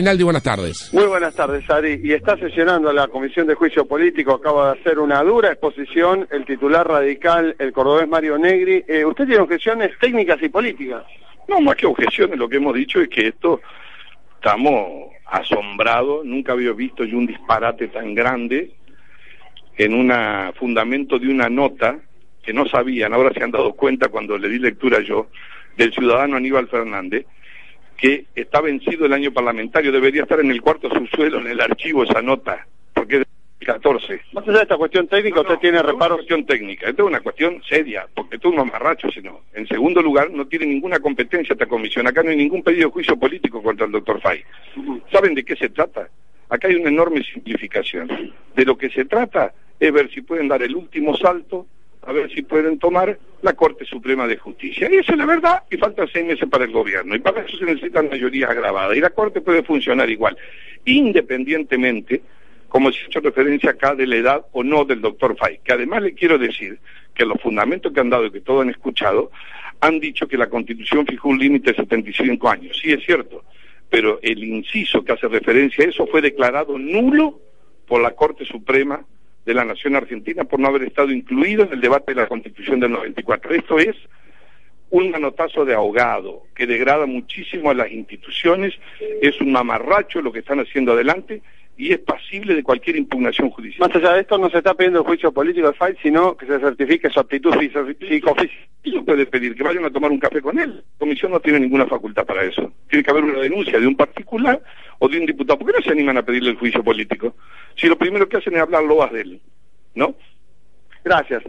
Rinaldi, buenas tardes. Muy buenas tardes, Ari. Y está sesionando la Comisión de Juicio Político, acaba de hacer una dura exposición el titular radical, el cordobés Mario Negri. Eh, ¿Usted tiene objeciones técnicas y políticas? No, más que objeciones, lo que hemos dicho es que esto estamos asombrados, nunca había visto yo un disparate tan grande en un fundamento de una nota que no sabían, ahora se han dado cuenta cuando le di lectura yo, del ciudadano Aníbal Fernández, que está vencido el año parlamentario, debería estar en el cuarto subsuelo, en el archivo esa nota, porque es del 14. Más allá de esta cuestión técnica, usted tiene reparo. Es una cuestión técnica, esto es una cuestión seria, porque esto es un mamarracho, sino. En segundo lugar, no tiene ninguna competencia esta comisión. Acá no hay ningún pedido de juicio político contra el doctor Fay. ¿Saben de qué se trata? Acá hay una enorme simplificación. De lo que se trata es ver si pueden dar el último salto a ver si pueden tomar la Corte Suprema de Justicia. Y eso es la verdad, y faltan seis meses para el gobierno, y para eso se necesitan mayorías agravadas, y la Corte puede funcionar igual, independientemente, como se ha hecho referencia acá, de la edad o no del doctor Fay, que además le quiero decir que los fundamentos que han dado y que todos han escuchado, han dicho que la Constitución fijó un límite de 75 años, sí es cierto, pero el inciso que hace referencia a eso fue declarado nulo por la Corte Suprema de la nación argentina por no haber estado incluido en el debate de la constitución del 94. Esto es un manotazo de ahogado que degrada muchísimo a las instituciones, es un mamarracho lo que están haciendo adelante y es pasible de cualquier impugnación judicial. Más allá de esto, no se está pidiendo el juicio político de Fay, sino que se certifique su aptitud psicofísica. Eso puede pedir que vayan a tomar un café con él. La comisión no tiene ninguna facultad para eso. Tiene que haber una denuncia de un particular o de un diputado. ¿Por qué no se animan a pedirle el juicio político? Si lo primero que hacen es hablar loas de él, ¿no? Gracias.